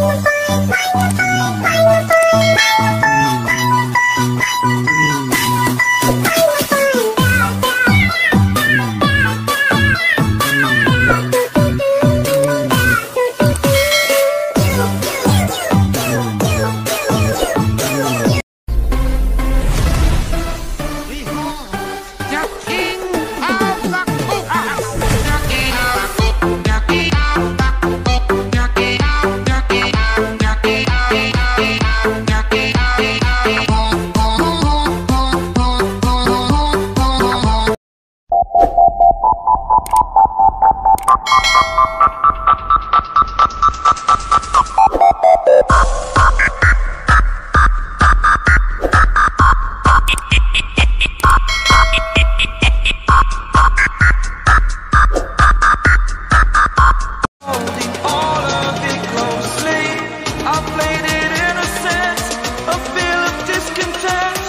magnify, magnify. can tell.